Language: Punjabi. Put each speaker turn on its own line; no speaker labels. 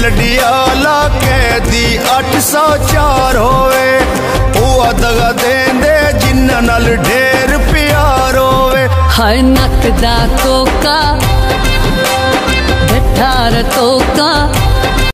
ਜੰਡੀਆਲਾ ਕੈਦੀ 804 ਹੋਵੇ। ਉਹ ਦਗਾ ਦੇਂਦੇ ਜਿੰਨਾਂ ਨਾਲ ਢੇਰ ਪਿਆਰ ਹੋਵੇ।
ਹਾਏ ਨੱਕ ਦਾ ਕੋਕਾ ਬਠਾਰ ਤੋਕਾ